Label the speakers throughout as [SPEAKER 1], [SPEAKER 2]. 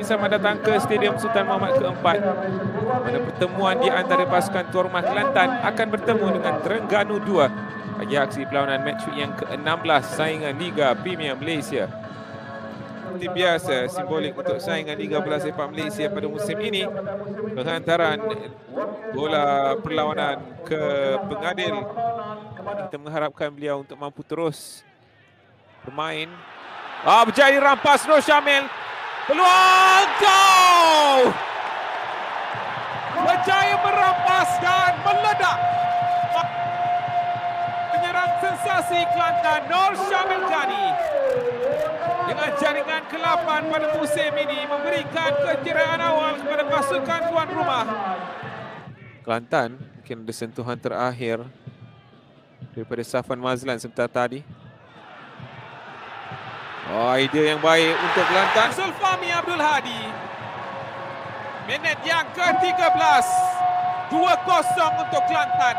[SPEAKER 1] Selamat datang ke Stadium Sultan Muhammad keempat Pada pertemuan di antara pasukan Tuan Rumah Kelantan akan bertemu dengan Terengganu 2 bagi aksi perlawanan match yang ke-16 saingan Liga Premier Malaysia. Seperti biasa, simbolik untuk saingan Liga Bola Sepak Malaysia pada musim ini penghantaran bola perlawanan ke pengadil. Kita mengharapkan beliau untuk mampu terus bermain. Ah, berjaya rampas Nur Syamil. Peluang gol! Berjaya merampas dan meledak. Penyerang sensasi Kelantan Nur Syamil Ghani. Dengan jaringan ke-8 pada musim ini memberikan kejiraan awal kepada pasukan tuan rumah. Kelantan mungkin ada sentuhan terakhir daripada Safan Mazlan sebentar tadi. Oh, idea yang baik untuk Kelantan. Zulfami Abdul Hadi. Minit yang ke-13. 2-0 untuk Kelantan.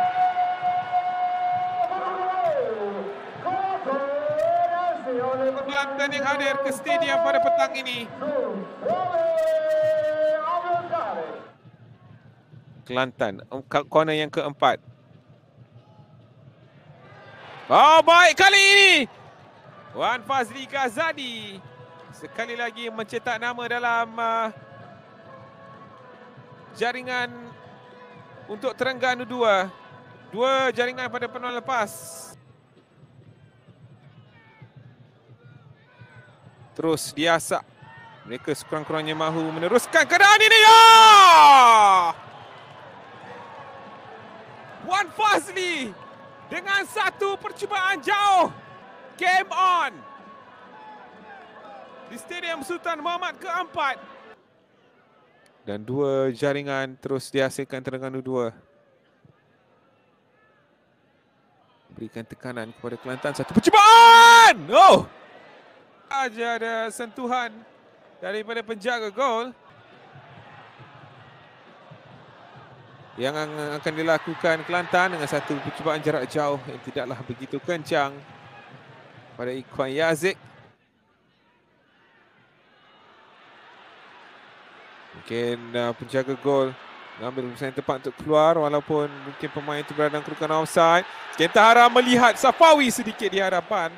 [SPEAKER 1] Kelantan yang hadir ke stadium pada petang ini. Kelantan, corner yang keempat. Oh, baik kali ini. Wan Fazli Ghazadi sekali lagi mencetak nama dalam uh, jaringan untuk Terengganu 2. Dua jaringan pada penuh lepas. Terus diasak. Mereka sekurang-kurangnya mahu meneruskan keadaan ini. Ya! Wan Fazli dengan satu percubaan jauh Game on! Di Stadium Sultan Muhammad keempat. Dan dua jaringan terus dihasilkan Terengganu dua. Berikan tekanan kepada Kelantan. Satu percubaan! Oh! Aja ada sentuhan daripada penjaga gol. Yang akan dilakukan Kelantan dengan satu percubaan jarak jauh yang tidaklah begitu kencang pada Ikwan Yazik. Mungkin uh, penjaga gol mengambil keputusan tepat untuk keluar walaupun mungkin pemain itu berada dalam kedudukan offside. Kentahara melihat Safawi sedikit di hadapan.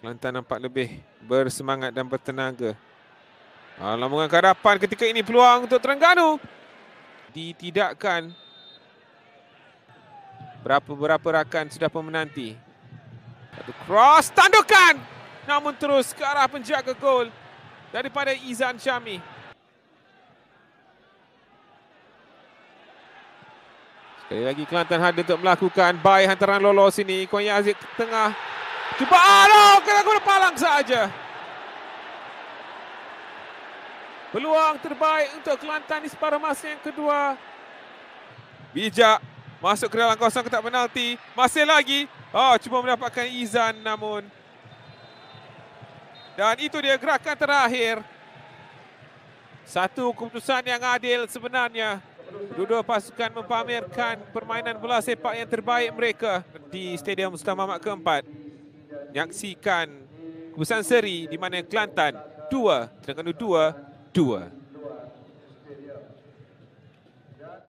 [SPEAKER 1] Kelantan nampak lebih bersemangat dan bertenaga. Lambungan ke hadapan ketika ini peluang untuk Terengganu. Ditidakkan Berapa-berapa rakan sudah pun menanti. Satu cross, tandukan! Namun terus ke arah penjaga gol daripada Izan Syami. Sekali lagi Kelantan hadir untuk melakukan baik hantaran lolos ini. Kuan Yazid ke tengah. Cuba alo, kena gol palang saja. Peluang terbaik untuk Kelantan di separuh masa yang kedua. Bijak Masuk ke dalam kawasan kotak penalti. Masih lagi. Oh, cuba mendapatkan izan namun. Dan itu dia gerakan terakhir. Satu keputusan yang adil sebenarnya. Dua-dua pasukan mempamerkan permainan bola sepak yang terbaik mereka di Stadium Sultan Mahmud keempat. Menyaksikan keputusan seri di mana Kelantan dua, Terengganu dua, dua.